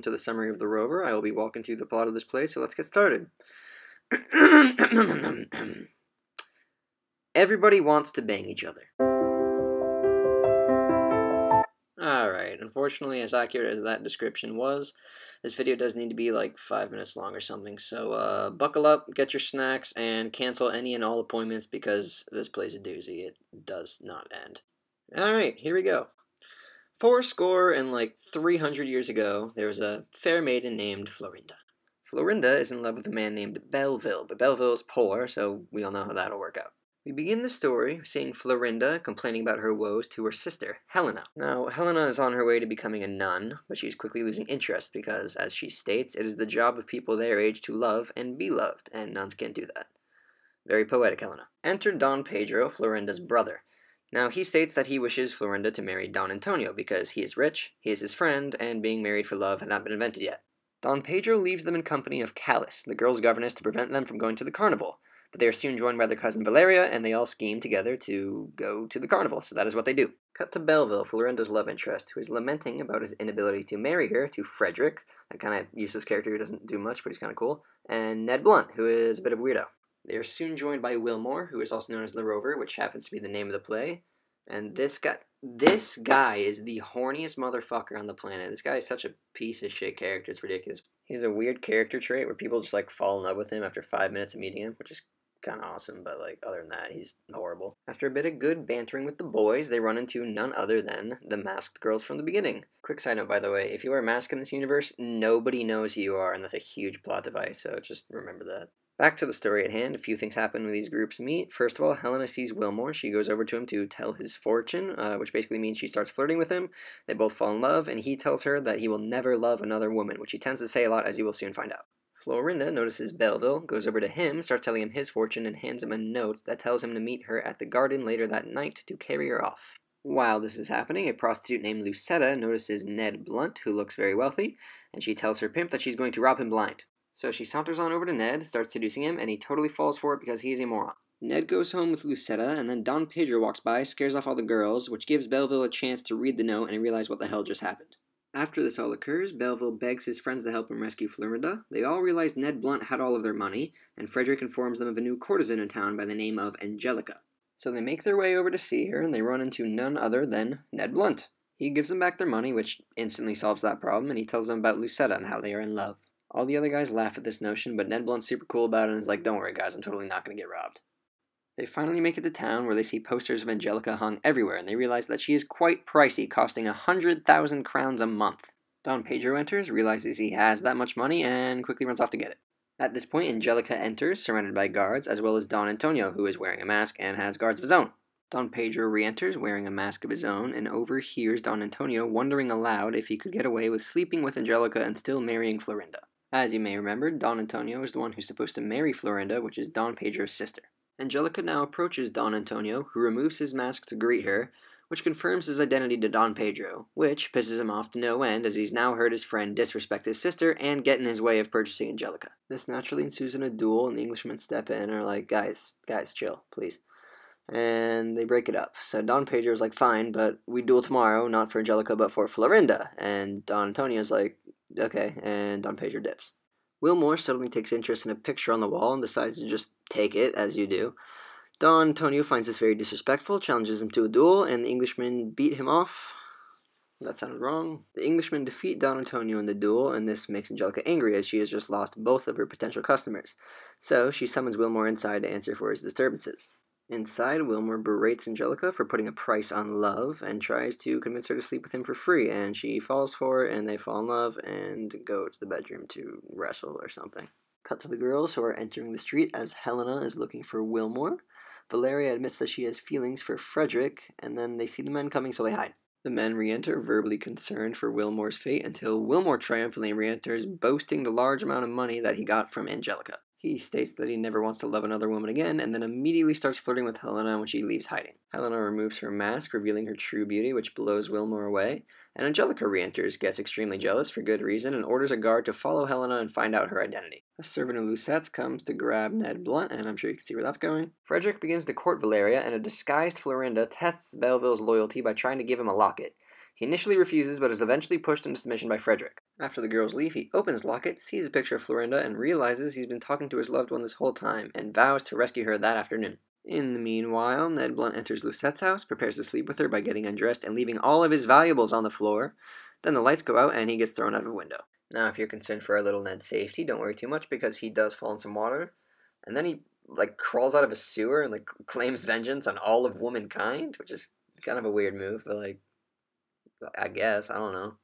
welcome to the summary of The Rover. I will be walking through the plot of this play, so let's get started. Everybody wants to bang each other. Alright, unfortunately, as accurate as that description was, this video does need to be like five minutes long or something, so uh, buckle up, get your snacks, and cancel any and all appointments because this plays a doozy. It does not end. Alright, here we go. Four score and like 300 years ago, there was a fair maiden named Florinda. Florinda is in love with a man named Belvile, but Belvile is poor, so we all know how that'll work out. We begin the story seeing Florinda complaining about her woes to her sister, Helena. Now, Helena is on her way to becoming a nun, but she's quickly losing interest because, as she states, it is the job of people their age to love and be loved, and nuns can't do that. Very poetic, Helena. Enter Don Pedro, Florinda's brother. Now, he states that he wishes Florinda to marry Don Antonio because he is rich, he is his friend, and being married for love had not been invented yet. Don Pedro leaves them in company of Callis, the girl's governess, to prevent them from going to the carnival. But they are soon joined by their cousin Valeria, and they all scheme together to go to the carnival, so that is what they do. Cut to Belvile, Florinda's love interest, who is lamenting about his inability to marry her, to Frederick, a kind of useless character who doesn't do much, but he's kind of cool, and Ned Blunt, who is a bit of a weirdo. They are soon joined by Willmore, who is also known as the Rover, which happens to be the name of the play. And this guy, this guy is the horniest motherfucker on the planet. This guy is such a piece of shit character. It's ridiculous. He has a weird character trait where people just like fall in love with him after five minutes of meeting him, which is kind of awesome, but like other than that, he's horrible. After a bit of good bantering with the boys, they run into none other than the masked girls from the beginning. Quick side note, by the way, if you wear a mask in this universe, nobody knows who you are, and that's a huge plot device, so just remember that. Back to the story at hand, a few things happen when these groups meet. First of all, Helena sees Willmore. She goes over to him to tell his fortune, uh, which basically means she starts flirting with him. They both fall in love, and he tells her that he will never love another woman, which he tends to say a lot, as you will soon find out. Florinda notices Belvile, goes over to him, starts telling him his fortune, and hands him a note that tells him to meet her at the garden later that night to carry her off. While this is happening, a prostitute named Lucetta notices Ned Blunt, who looks very wealthy, and she tells her pimp that she's going to rob him blind. So she saunters on over to Ned, starts seducing him, and he totally falls for it because he's a moron. Ned goes home with Lucetta, and then Don Pedro walks by, scares off all the girls, which gives Belvile a chance to read the note and realize what the hell just happened. After this all occurs, Belvile begs his friends to help him rescue Florinda. They all realize Ned Blunt had all of their money, and Frederick informs them of a new courtesan in town by the name of Angelica. So they make their way over to see her, and they run into none other than Ned Blunt. He gives them back their money, which instantly solves that problem, and he tells them about Lucetta and how they are in love. All the other guys laugh at this notion, but Ned Blunt's super cool about it and is like, don't worry guys, I'm totally not going to get robbed. They finally make it to town where they see posters of Angelica hung everywhere, and they realize that she is quite pricey, costing a hundred thousand crowns a month. Don Pedro enters, realizes he has that much money, and quickly runs off to get it. At this point, Angelica enters, surrounded by guards, as well as Don Antonio, who is wearing a mask and has guards of his own. Don Pedro re enters, wearing a mask of his own, and overhears Don Antonio wondering aloud if he could get away with sleeping with Angelica and still marrying Florinda. As you may remember, Don Antonio is the one who's supposed to marry Florinda, which is Don Pedro's sister. Angelica now approaches Don Antonio, who removes his mask to greet her, which confirms his identity to Don Pedro, which pisses him off to no end as he's now heard his friend disrespect his sister and get in his way of purchasing Angelica. This naturally ensues in a duel, and the Englishmen step in and are like, guys, guys, chill, please. And they break it up. So Don Pedro's like, fine, but we duel tomorrow, not for Angelica, but for Florinda. And Don Antonio's like, okay, and Don Pedro dips. Willmore suddenly takes interest in a picture on the wall and decides to just take it, as you do. Don Antonio finds this very disrespectful, challenges him to a duel, and the Englishmen beat him off. That sounded wrong. The Englishmen defeat Don Antonio in the duel, and this makes Angelica angry as she has just lost both of her potential customers. So she summons Willmore inside to answer for his disturbances. Inside, Willmore berates Angelica for putting a price on love and tries to convince her to sleep with him for free, and she falls for it, and they fall in love and go to the bedroom to wrestle or something. Cut to the girls who are entering the street as Helena is looking for Willmore. Valeria admits that she has feelings for Frederick, and then they see the men coming, so they hide. The men re enter, verbally concerned for Willmore's fate, until Willmore triumphantly re enters, boasting the large amount of money that he got from Angelica. He states that he never wants to love another woman again, and then immediately starts flirting with Helena when she leaves hiding. Helena removes her mask, revealing her true beauty, which blows Willmore away, and Angelica re-enters, gets extremely jealous for good reason, and orders a guard to follow Helena and find out her identity. A servant of Lucetta's comes to grab Ned Blunt, and I'm sure you can see where that's going. Frederick begins to court Valeria, and a disguised Florinda tests Belvile's loyalty by trying to give him a locket. He initially refuses, but is eventually pushed into submission by Frederick. After the girls leave, he opens locket, sees a picture of Florinda, and realizes he's been talking to his loved one this whole time, and vows to rescue her that afternoon. In the meanwhile, Ned Blunt enters Lucetta's house, prepares to sleep with her by getting undressed and leaving all of his valuables on the floor. Then the lights go out and he gets thrown out of a window. Now, if you're concerned for our little Ned's safety, don't worry too much because he does fall in some water, and then he like crawls out of a sewer and like claims vengeance on all of womankind, which is kind of a weird move, but like I guess I don't know.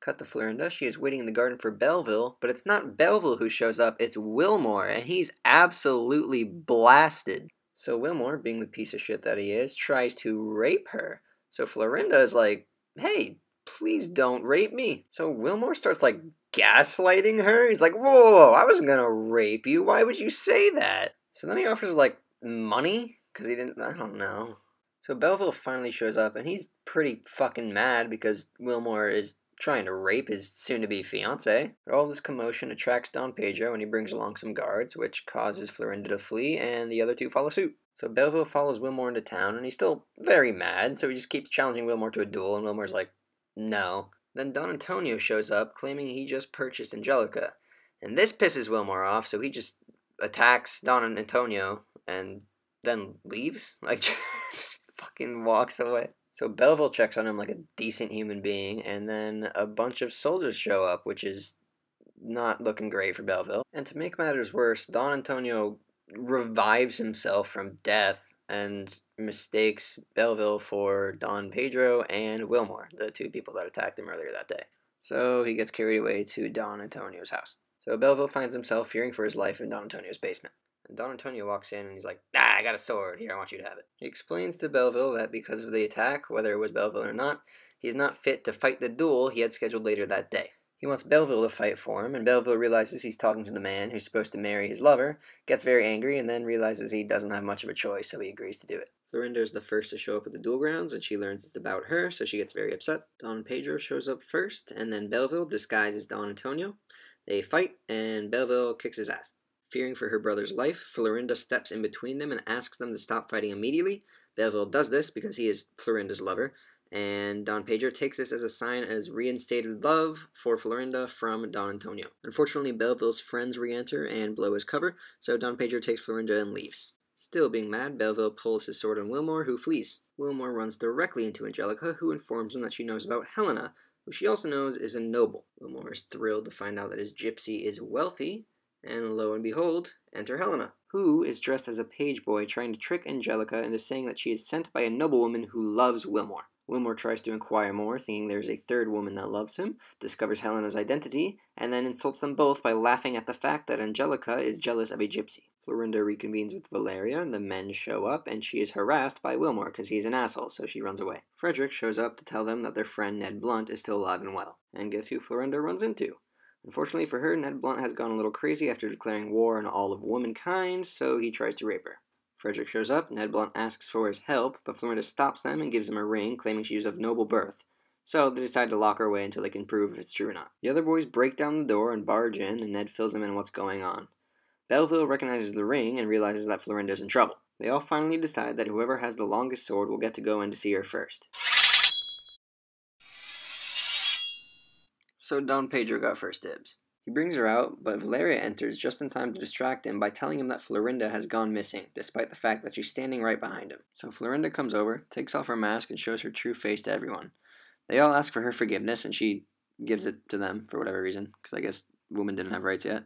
Cut to Florinda. She is waiting in the garden for Belvile, but it's not Belvile who shows up, it's Willmore, and he's absolutely blasted. So Willmore, being the piece of shit that he is, tries to rape her. So Florinda is like, hey, please don't rape me. So Willmore starts like gaslighting her. He's like, whoa, I wasn't gonna rape you. Why would you say that? So then he offers like money because he didn't. I don't know. So Belvile finally shows up and he's pretty fucking mad because Willmore is trying to rape his soon-to-be fiance. But all this commotion attracts Don Pedro and he brings along some guards, which causes Florinda to flee, and the other two follow suit. So Belvile follows Willmore into town, and he's still very mad, so he just keeps challenging Willmore to a duel, and Willmore's like, no. Then Don Antonio shows up, claiming he just purchased Angelica. And this pisses Willmore off, so he just attacks Don Antonio and then leaves. Like, fucking walks away. So Belvile checks on him like a decent human being, and then a bunch of soldiers show up, which is not looking great for Belvile. And to make matters worse, Don Antonio revives himself from death and mistakes Belvile for Don Pedro and Willmore, the two people that attacked him earlier that day. So he gets carried away to Don Antonio's house. So Belvile finds himself fearing for his life in Don Antonio's basement. And Don Antonio walks in and he's like, Ah, I got a sword. Here, I want you to have it. He explains to Belvile that because of the attack, whether it was Belvile or not, he's not fit to fight the duel he had scheduled later that day. He wants Belvile to fight for him, and Belvile realizes he's talking to the man who's supposed to marry his lover, gets very angry, and then realizes he doesn't have much of a choice, so he agrees to do it. Florinda is the first to show up at the duel grounds, and she learns it's about her, so she gets very upset. Don Pedro shows up first, and then Belvile disguises Don Antonio. They fight, and Belvile kicks his ass. Fearing for her brother's life, Florinda steps in between them and asks them to stop fighting immediately. Belvile does this because he is Florinda's lover, and Don Pedro takes this as a sign as reinstated love for Florinda from Don Antonio. Unfortunately, Belvile's friends re-enter and blow his cover, so Don Pedro takes Florinda and leaves. Still being mad, Belvile pulls his sword on Willmore, who flees. Willmore runs directly into Angelica, who informs him that she knows about Helena, who she also knows is a noble. Willmore is thrilled to find out that his gypsy is wealthy, and lo and behold, enter Helena, who is dressed as a page boy trying to trick Angelica into saying that she is sent by a noblewoman who loves Willmore. Willmore tries to inquire more, thinking there's a third woman that loves him, discovers Helena's identity, and then insults them both by laughing at the fact that Angelica is jealous of a gypsy. Florinda reconvenes with Valeria, and the men show up, and she is harassed by Willmore because he's an asshole, so she runs away. Frederick shows up to tell them that their friend Ned Blunt is still alive and well. And guess who Florinda runs into? Unfortunately for her, Ned Blunt has gone a little crazy after declaring war on all of womankind, so he tries to rape her. Frederick shows up, Ned Blunt asks for his help, but Florinda stops them and gives him a ring, claiming she is of noble birth. So they decide to lock her away until they can prove if it's true or not. The other boys break down the door and barge in, and Ned fills them in on what's going on. Belvile recognizes the ring and realizes that Florinda is in trouble. They all finally decide that whoever has the longest sword will get to go in to see her first. So Don Pedro got first dibs. He brings her out, but Valeria enters just in time to distract him by telling him that Florinda has gone missing, despite the fact that she's standing right behind him. So Florinda comes over, takes off her mask, and shows her true face to everyone. They all ask for her forgiveness, and she gives it to them for whatever reason, because I guess women didn't have rights yet.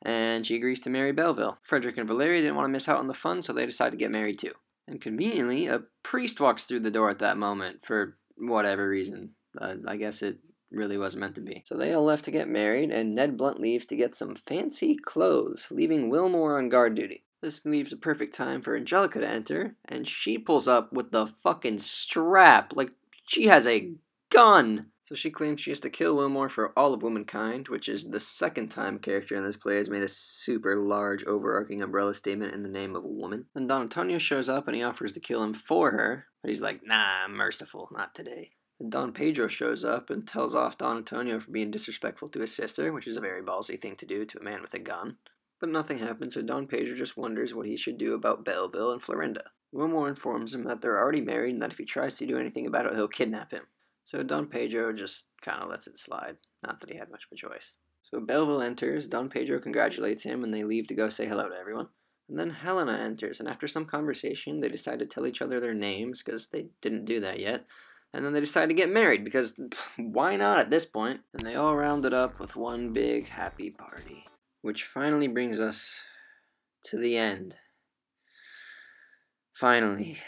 And she agrees to marry Belvile. Frederick and Valeria didn't want to miss out on the fun, so they decide to get married too. And conveniently, a priest walks through the door at that moment for whatever reason. Uh, I guess it really was meant to be. So they all left to get married, and Ned Blunt leaves to get some fancy clothes, leaving Willmore on guard duty. This leaves a perfect time for Angelica to enter, and she pulls up with the fucking strap. Like, she has a gun! So she claims she has to kill Willmore for all of womankind, which is the second time a character in this play has made a super large overarching umbrella statement in the name of a woman. Then Don Antonio shows up and he offers to kill him for her, but he's like, nah, I'm merciful, not today. Don Pedro shows up and tells off Don Antonio for being disrespectful to his sister, which is a very ballsy thing to do to a man with a gun. But nothing happens, so Don Pedro just wonders what he should do about Belvile and Florinda. Willmore informs him that they're already married and that if he tries to do anything about it, he'll kidnap him. So Don Pedro just kind of lets it slide. Not that he had much of a choice. So Belvile enters, Don Pedro congratulates him, and they leave to go say hello to everyone. And then Helena enters, and after some conversation, they decide to tell each other their names, because they didn't do that yet. And then they decide to get married, because why not at this point? And they all rounded up with one big happy party. Which finally brings us to the end. Finally.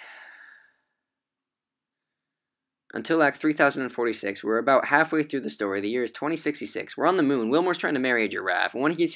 Until Act 3046, we're about halfway through the story. The year is 2066. We're on the moon. Willmore's trying to marry a giraffe. And when he sees